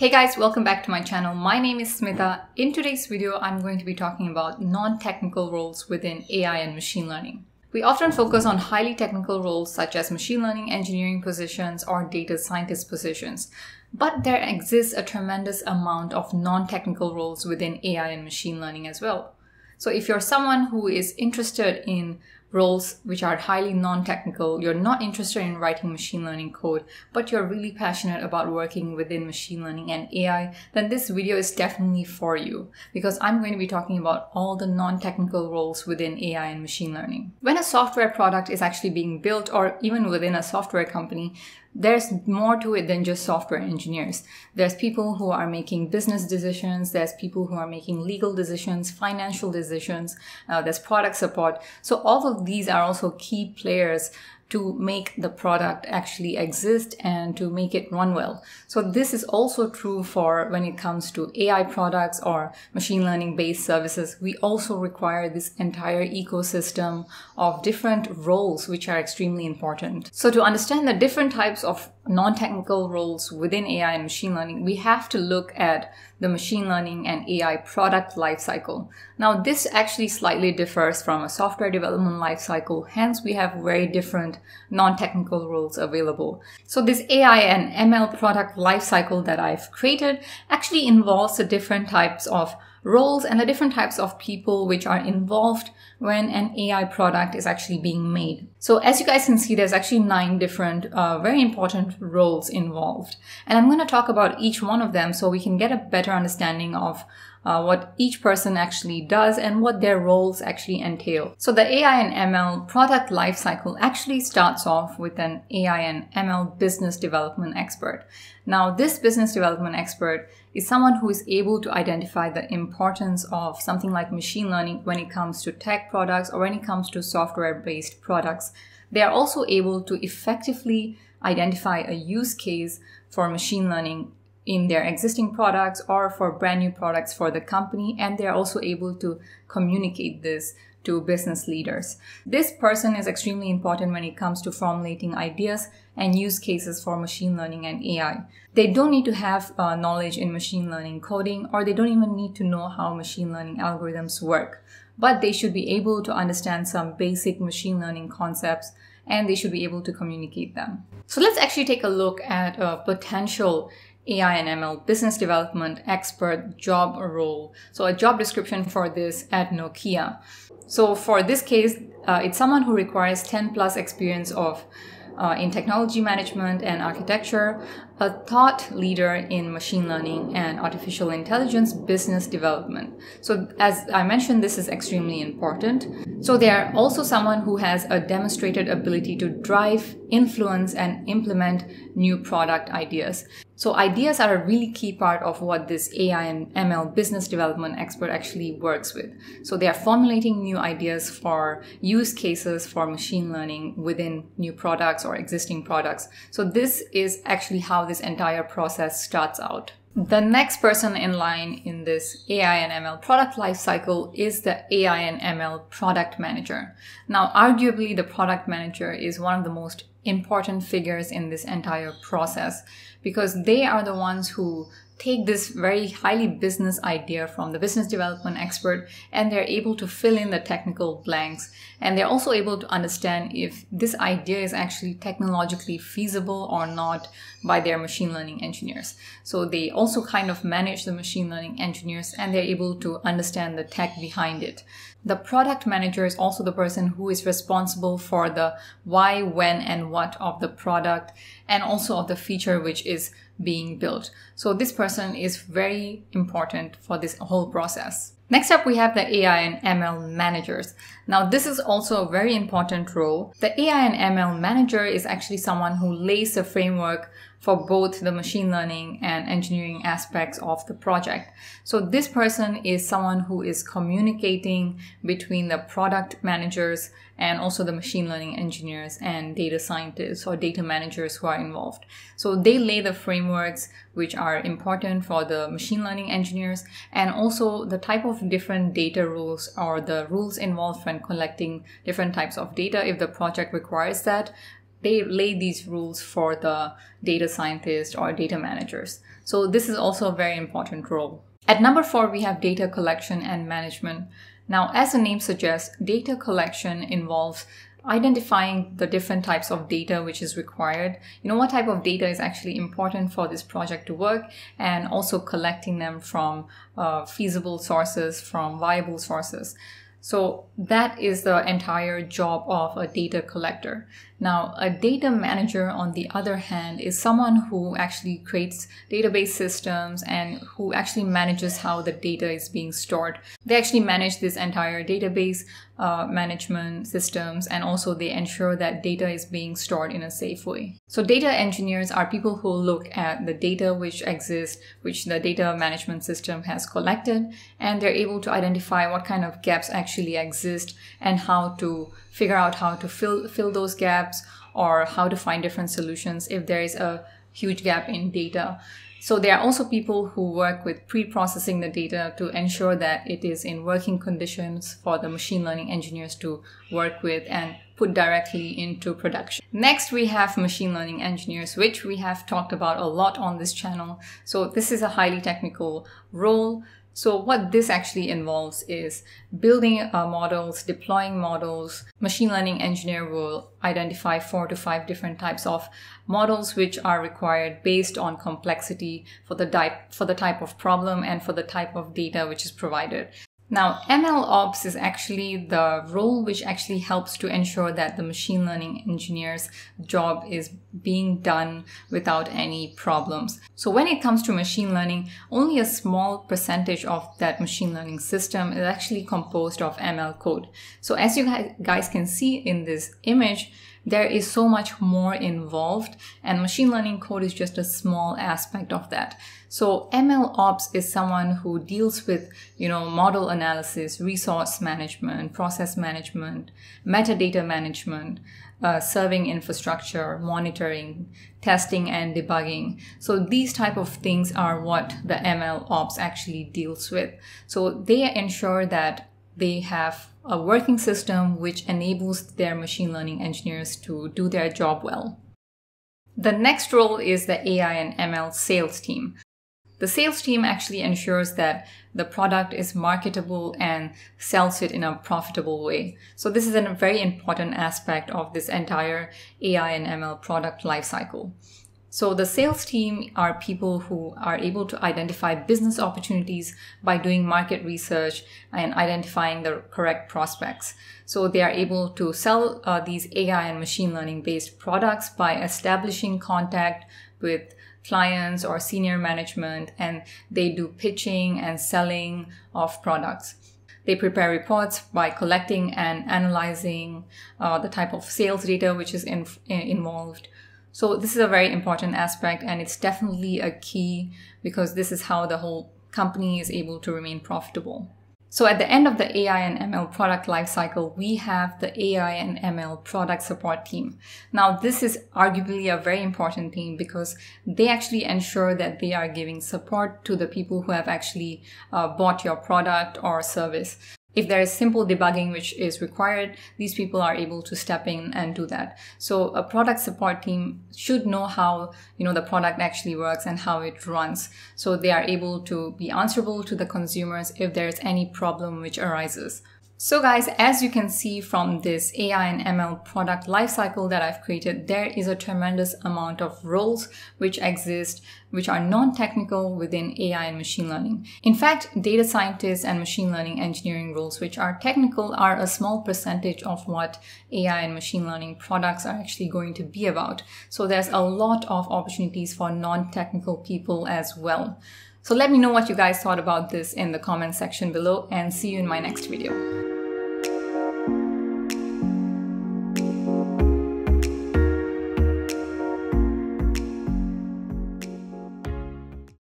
Hey guys, welcome back to my channel. My name is Smitha. In today's video, I'm going to be talking about non-technical roles within AI and machine learning. We often focus on highly technical roles such as machine learning engineering positions or data scientist positions. But there exists a tremendous amount of non-technical roles within AI and machine learning as well. So if you're someone who is interested in roles which are highly non-technical, you're not interested in writing machine learning code, but you're really passionate about working within machine learning and AI, then this video is definitely for you because I'm going to be talking about all the non-technical roles within AI and machine learning. When a software product is actually being built or even within a software company, there's more to it than just software engineers. There's people who are making business decisions. There's people who are making legal decisions, financial decisions. Uh, there's product support. So all of these are also key players to make the product actually exist and to make it run well. So this is also true for when it comes to AI products or machine learning based services. We also require this entire ecosystem of different roles, which are extremely important. So to understand the different types of non-technical roles within AI and machine learning, we have to look at the machine learning and AI product lifecycle. Now, this actually slightly differs from a software development lifecycle. Hence, we have very different non-technical roles available. So this AI and ML product lifecycle that I've created actually involves the different types of roles and the different types of people which are involved when an AI product is actually being made. So as you guys can see, there's actually nine different, uh, very important roles involved. And I'm going to talk about each one of them so we can get a better understanding of uh, what each person actually does and what their roles actually entail. So the AI and ML product lifecycle actually starts off with an AI and ML business development expert. Now, this business development expert is someone who is able to identify the importance of something like machine learning when it comes to tech products or when it comes to software based products. They are also able to effectively identify a use case for machine learning in their existing products or for brand new products for the company. And they're also able to communicate this to business leaders. This person is extremely important when it comes to formulating ideas and use cases for machine learning and AI. They don't need to have uh, knowledge in machine learning coding or they don't even need to know how machine learning algorithms work, but they should be able to understand some basic machine learning concepts and they should be able to communicate them. So let's actually take a look at a potential AI and ML business development expert job role. So a job description for this at Nokia. So for this case, uh, it's someone who requires 10 plus experience of uh, in technology management and architecture, a thought leader in machine learning and artificial intelligence business development. So as I mentioned, this is extremely important. So they are also someone who has a demonstrated ability to drive, influence, and implement new product ideas. So ideas are a really key part of what this AI and ML business development expert actually works with. So they are formulating new ideas for use cases for machine learning within new products or existing products. So this is actually how this entire process starts out. The next person in line in this AI and ML product lifecycle is the AI and ML product manager. Now, arguably, the product manager is one of the most important figures in this entire process because they are the ones who take this very highly business idea from the business development expert and they're able to fill in the technical blanks. And they're also able to understand if this idea is actually technologically feasible or not by their machine learning engineers. So they also kind of manage the machine learning engineers and they're able to understand the tech behind it the product manager is also the person who is responsible for the why when and what of the product and also of the feature which is being built. So this person is very important for this whole process. Next up, we have the AI and ML managers. Now, this is also a very important role. The AI and ML manager is actually someone who lays the framework for both the machine learning and engineering aspects of the project. So this person is someone who is communicating between the product managers and also the machine learning engineers and data scientists or data managers who are involved. So they lay the frameworks which are important for the machine learning engineers and also the type of different data rules or the rules involved when collecting different types of data if the project requires that they lay these rules for the data scientists or data managers. So this is also a very important role. At number four, we have data collection and management. Now, as the name suggests, data collection involves identifying the different types of data which is required. You know what type of data is actually important for this project to work and also collecting them from uh, feasible sources from viable sources so that is the entire job of a data collector. Now, a data manager, on the other hand, is someone who actually creates database systems and who actually manages how the data is being stored. They actually manage this entire database uh, management systems and also they ensure that data is being stored in a safe way. So data engineers are people who look at the data which exists, which the data management system has collected, and they're able to identify what kind of gaps actually exist and how to figure out how to fill, fill those gaps or how to find different solutions if there is a huge gap in data. So there are also people who work with pre-processing the data to ensure that it is in working conditions for the machine learning engineers to work with and put directly into production. Next, we have machine learning engineers, which we have talked about a lot on this channel. So this is a highly technical role. So what this actually involves is building uh, models, deploying models. Machine learning engineer will identify four to five different types of models which are required based on complexity for the type for the type of problem and for the type of data which is provided. Now, ML Ops is actually the role which actually helps to ensure that the machine learning engineer's job is being done without any problems. So when it comes to machine learning, only a small percentage of that machine learning system is actually composed of ML code. So as you guys can see in this image, there is so much more involved and machine learning code is just a small aspect of that. So ML ops is someone who deals with, you know, model analysis, resource management, process management, metadata management, uh, serving infrastructure, monitoring, testing and debugging. So these type of things are what the ML ops actually deals with. So they ensure that they have a working system which enables their machine learning engineers to do their job well. The next role is the AI and ML sales team. The sales team actually ensures that the product is marketable and sells it in a profitable way. So this is a very important aspect of this entire AI and ML product lifecycle. So the sales team are people who are able to identify business opportunities by doing market research and identifying the correct prospects. So they are able to sell uh, these AI and machine learning based products by establishing contact with clients or senior management and they do pitching and selling of products. They prepare reports by collecting and analyzing uh, the type of sales data which is in, involved so this is a very important aspect and it's definitely a key because this is how the whole company is able to remain profitable. So at the end of the AI and ML product lifecycle, we have the AI and ML product support team. Now, this is arguably a very important team because they actually ensure that they are giving support to the people who have actually uh, bought your product or service. If there is simple debugging which is required, these people are able to step in and do that. So a product support team should know how, you know, the product actually works and how it runs. So they are able to be answerable to the consumers if there's any problem which arises. So guys, as you can see from this AI and ML product lifecycle that I've created, there is a tremendous amount of roles which exist, which are non-technical within AI and machine learning. In fact, data scientists and machine learning engineering roles, which are technical, are a small percentage of what AI and machine learning products are actually going to be about. So there's a lot of opportunities for non-technical people as well. So let me know what you guys thought about this in the comment section below and see you in my next video.